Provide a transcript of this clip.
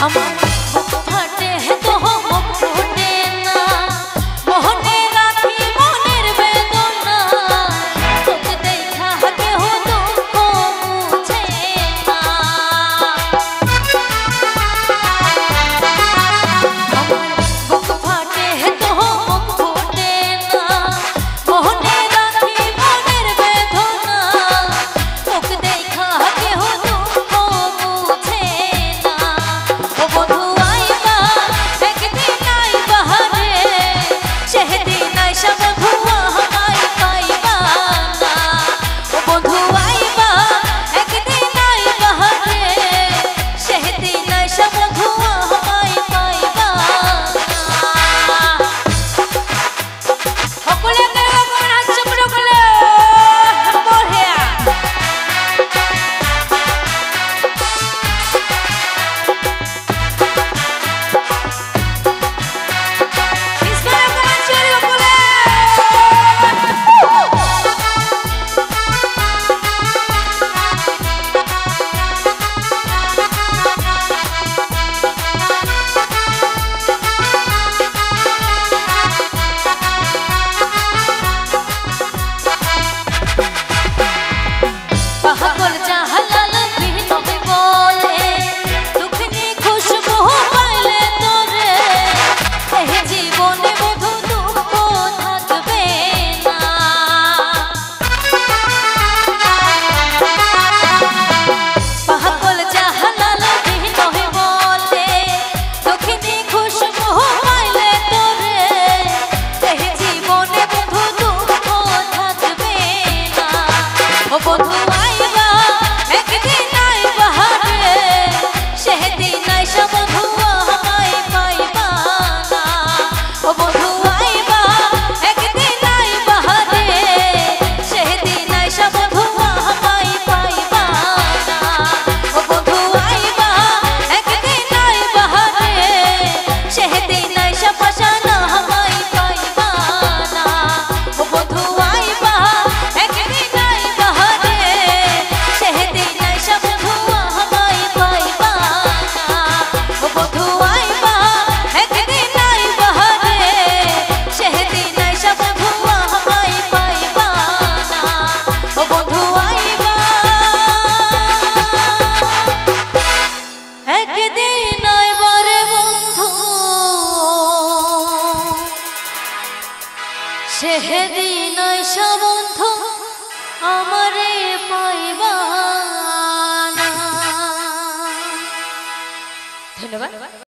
I'm on সেদিন বন্ধু আমারে পাইবা। ধন্যবাদ